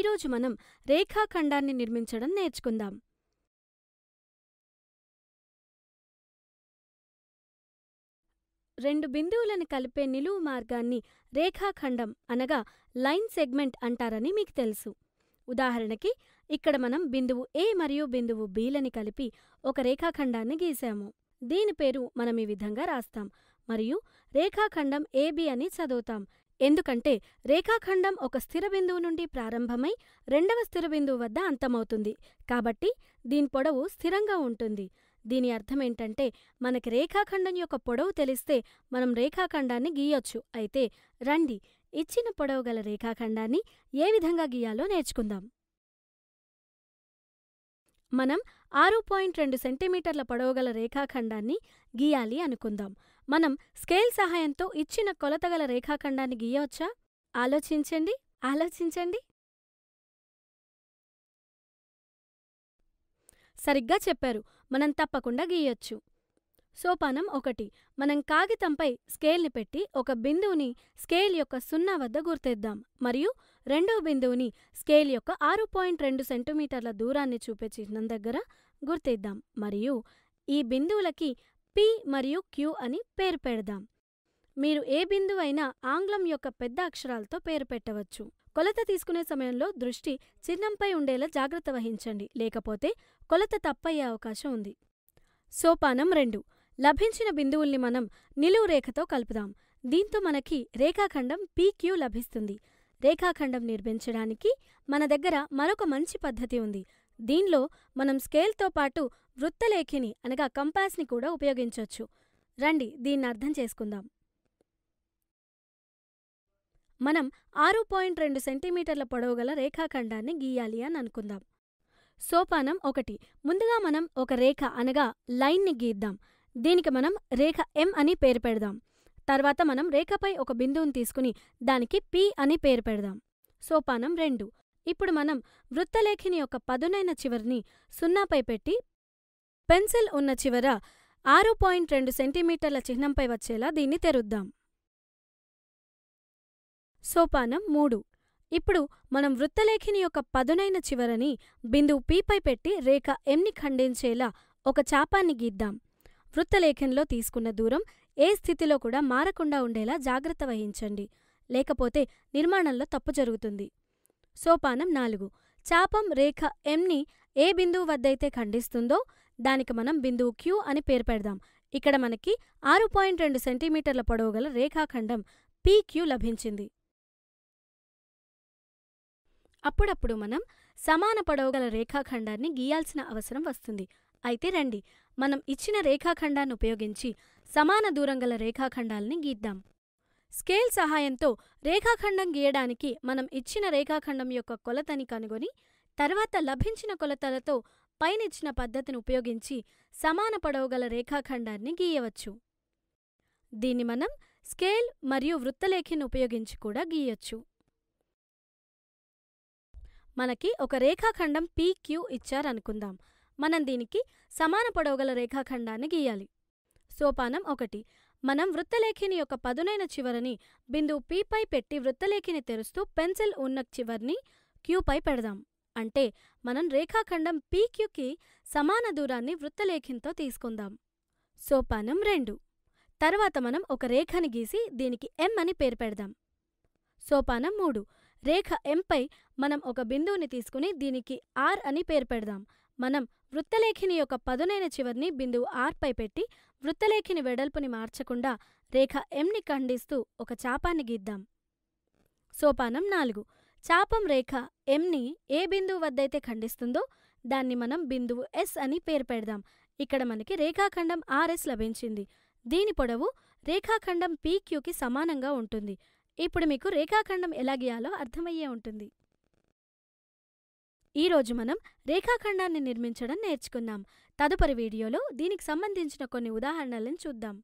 ఈరోజు మనం రేఖాఖండాన్ని నిర్మించడం నేర్చుకుందాం. రెండు బిందువులను కలిపే నిలువు మార్గాన్ని రేఖాఖండం అనగా లైన్ సెగ్మెంట్ అంటారని మీకు తెలుసు. ఉదాహరణకి ఇక్కడ మనం బిందువు ఏ మరియు బిందువు బీలని కలిపి ఒక రేఖాఖండాన్ని గీశాము దీని పేరు మనం ఈ విధంగా రాస్తాం. మరియు రేఖాఖండం ఏబి అని చదువుతాం. ఎందుకంటే రేఖాఖండం ఒక స్థిర బిందువు నుండి ప్రారంభమై రెండవ స్థిర బిందువు వద్ద అంతమవుతుంది. కాబట్టి దీని పొడవు స్థిరంగా ఉంటుంది. దీని అర్థమేంటంటే మనకి రేఖాఖండం యొక్క పొడవు తెలిస్తే మనం రేఖాఖండాన్ని గీయొచ్చు. అయితే రండి ఇచ్చిన పొడవు గల రేఖాఖండాన్ని ఏ విధంగా గీయాలో నేర్చుకుందాం. మనం ఆరు పాయింట్ రెండు సెంటీమీటర్ల పొడవు గల రేఖాఖండాన్ని గీయాలి అనుకుందాం. మనం స్కేల్ సహాయంతో ఇచ్చిన కొలతగల రేఖాఖండాన్ని గీయవచ్చా? ఆలోచించండి ఆలోచించండి. సరిగ్గా చెప్పారు. మనం తప్పకుండా గీయొచ్చు. సోపానం ఒకటి. మనం కాగితంపై స్కేల్ని పెట్టి ఒక బిందువుని స్కేల్ యొక్క సున్నా వద్ద గుర్తిద్దాం. మరియు రెండో బిందువుని స్కేల్ యొక్క ఆరు పాయింట్ రెండు సెంటీమీటర్ల దూరాన్ని చూపే చిహ్నం దగ్గర గుర్తిద్దాం. మరియు ఈ బిందువులకి పి మరియు క్యూ అని పేరు పెడదాం. మీరు ఏ బిందువు అయినా ఆంగ్లం యొక్క పెద్ద అక్షరాలతో పేరు పెట్టవచ్చు. కొలత తీసుకునే సమయంలో దృష్టి చిహ్నంపై ఉండేలా జాగ్రత్త వహించండి. లేకపోతే కొలత తప్పయ్యే అవకాశం ఉంది. సోపానం రెండు. లభించిన బిందువుల్ని మనం నిలువు రేఖతో కలుపుదాం. దీంతో మనకి రేఖాఖండం పీక్యూ లభిస్తుంది. రేఖాఖండం నిర్మించడానికి మన దగ్గర మరొక మంచి పద్ధతి ఉంది. దీనిలో మనం స్కేల్తో పాటు వృత్తలేఖిని అనగా కంపాస్ని కూడా ఉపయోగించవచ్చు రండి దీన్ని అర్థం చేసుకుందాం. మనం ఆరు పాయింట్ రెండు సెంటీమీటర్ల పొడవు గల రేఖాఖండాన్ని గీయాలి అని అనుకుందాం. సోపానం ఒకటి. ముందుగా మనం ఒక రేఖ అనగా లైన్ని గీద్దాం. దీనికి మనం రేఖ ఎం అని పేరు పెడదాం. తర్వాత మనం రేఖపై ఒక బిందువుని తీసుకుని దానికి పి అని పేరు పెడదాం. సోపానం రెండు. ఇప్పుడు మనం వృత్తలేఖిని యొక్క పదునైన చివరిని సున్నాపై పెట్టి పెన్సిల్ ఉన్న చివర ఆరు పాయింట్ రెండు సెంటీమీటర్ల చిహ్నంపై వచ్చేలా దీన్ని తెరుద్దాం. సోపానం మూడు. ఇప్పుడు మనం వృత్తలేఖిని యొక్క పదునైన చివరని బిందువు పీపై పెట్టి రేఖ ఎంని ఖండించేలా ఒక చాపాన్ని గీద్దాం. వృత్తలేఖంలో తీసుకున్న దూరం ఏ స్థితిలో కూడా మారకుండా ఉండేలా జాగ్రత్త వహించండి. లేకపోతే నిర్మాణంలో తప్పు జరుగుతుంది. సోపానం నాలుగు. చాపం రేఖ ఎంని ఏ బిందువు వద్దైతే ఖండిస్తుందో దానికి మనం బిందువు క్యూ అని పేరు పెడదాం. ఇక్కడ మనకి ఆరు పాయింట్ రెండు సెంటీమీటర్ల పొడవు గల రేఖాఖండం పీక్యూ లభించింది. అప్పుడప్పుడు మనం సమాన పొడవుగల రేఖాఖండాన్ని గీయాల్సిన అవసరం వస్తుంది. అయితే రండి మనం ఇచ్చిన రేఖాఖండాన్ని ఉపయోగించి సమాన దూరం గల రేఖాఖండాల్ని గీద్దాం. స్కేల్ సహాయంతో రేఖాఖండం గీయడానికి మనం ఇచ్చిన రేఖాఖండం యొక్క కొలతని కనుగొని తర్వాత లభించిన కొలతలతో పైనిచ్చిన పద్ధతిని ఉపయోగించి సమాన పొడవుగల రేఖాఖండాన్ని గీయవచ్చు. దీన్ని మనం స్కేల్ మరియు వృత్తలేఖిని ఉపయోగించి కూడా గీయొచ్చు. మనకి ఒక రేఖాఖండం పీక్యూ ఇచ్చారనుకుందాం. మనం దీనికి సమాన పొడవుగల రేఖాఖండాన్ని గీయాలి. సోపానం ఒకటి. మనం వృత్తలేఖిని యొక్క పదునైన చివరని బిందువు పీపై పెట్టి వృత్తలేఖిని తెరుస్తూ పెన్సిల్ ఉన్న చివర్ని క్యూపై పెడదాం. అంటే మనం రేఖాఖండం పీక్యూకి సమాన దూరాన్ని వృత్తలేఖింతో తీసుకుందాం. సోపానం రెండు. తర్వాత మనం ఒక రేఖని గీసి దీనికి ఎం అని పేరు పెడదాం. సోపానం మూడు. రేఖ ఎంపై మనం ఒక బిందువుని తీసుకుని దీనికి ఆర్ అని పేరు పెడదాం. మనం వృత్తలేఖిని యొక్క పదునైన చివరిని బిందువు ఆర్పై పెట్టి వృత్తలేఖిని వెడల్పుని మార్చకుండా రేఖ ఎంని ఖండిస్తూ ఒక చాపాన్ని గీద్దాం. సోపానం నాలుగు. చాపం రేఖ ఎంని ఏ బిందువు వద్దైతే ఖండిస్తుందో దాన్ని మనం బిందువు ఎస్ అని పేరు పెడదాం. ఇక్కడ మనకి రేఖాఖండం ఆర్ఎస్ లభించింది. దీని పొడవు రేఖాఖండం పీక్యూకి సమానంగా ఉంటుంది. ఇప్పుడు మీకు రేఖాఖండం ఎలా గీయాలో అర్థమయ్యే ఉంటుంది. ఈరోజు మనం రేఖాఖండాన్ని నిర్మించడం నేర్చుకున్నాం తదుపరి వీడియోలో దీనికి సంబంధించిన కొన్ని ఉదాహరణలను చూద్దాం.